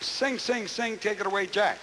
Sing, sing, sing, take it away, Jack.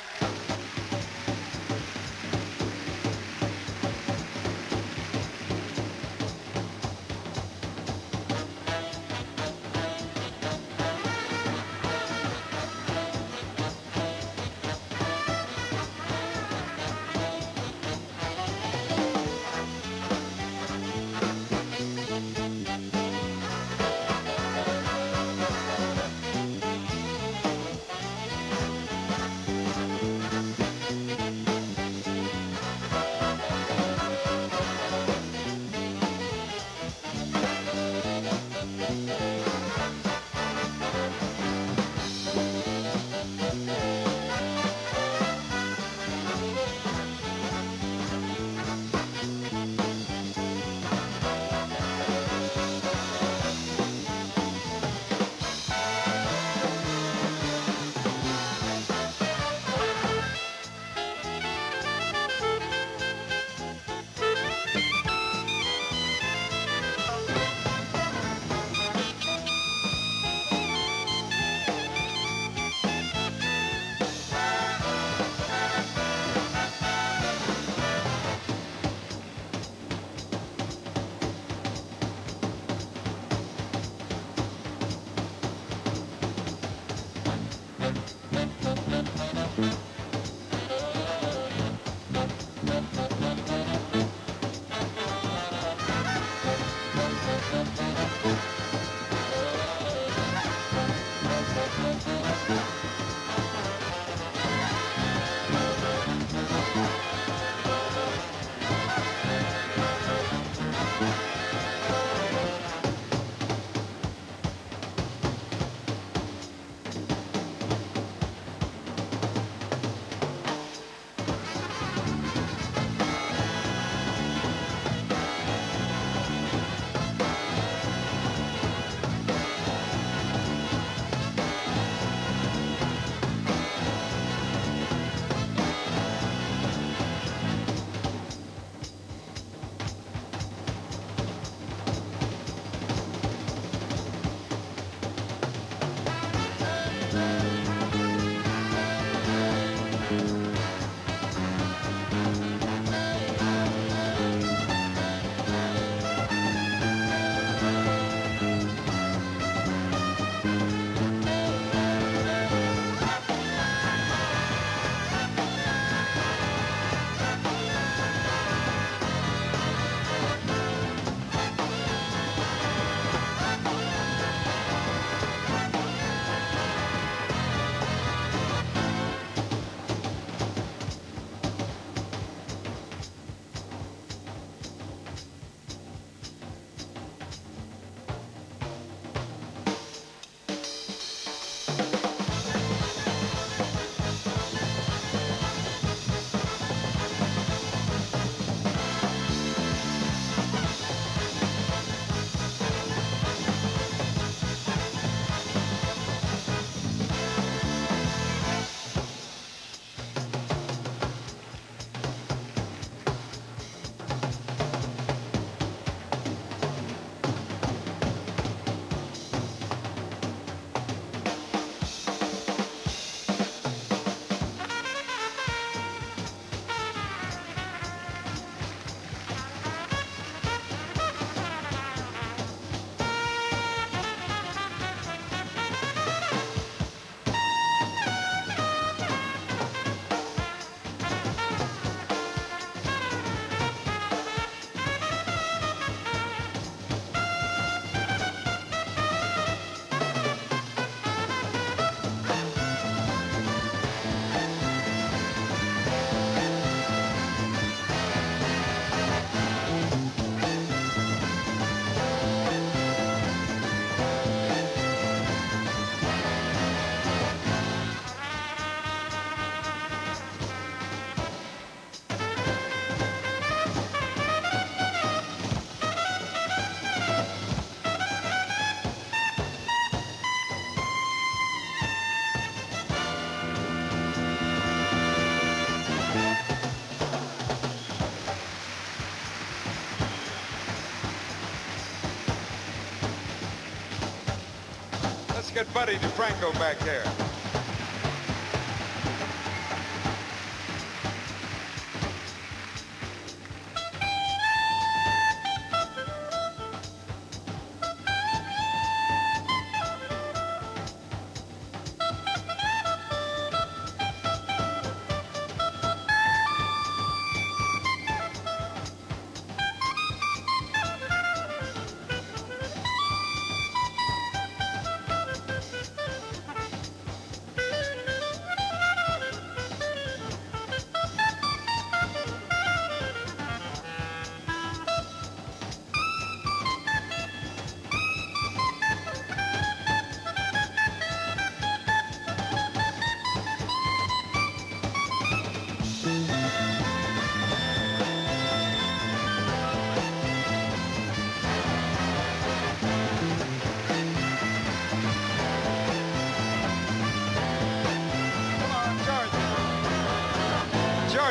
Let's get Buddy DeFranco back there.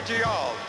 Georgie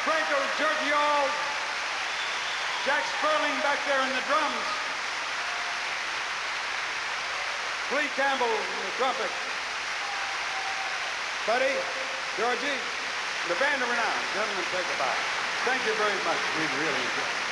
DeFranco, Georgie Jack Sperling back there in the drums. Lee Campbell in the trumpet. Buddy, Georgie, the band of renown. Gentlemen, take a bow. Thank you very much. We really enjoyed it.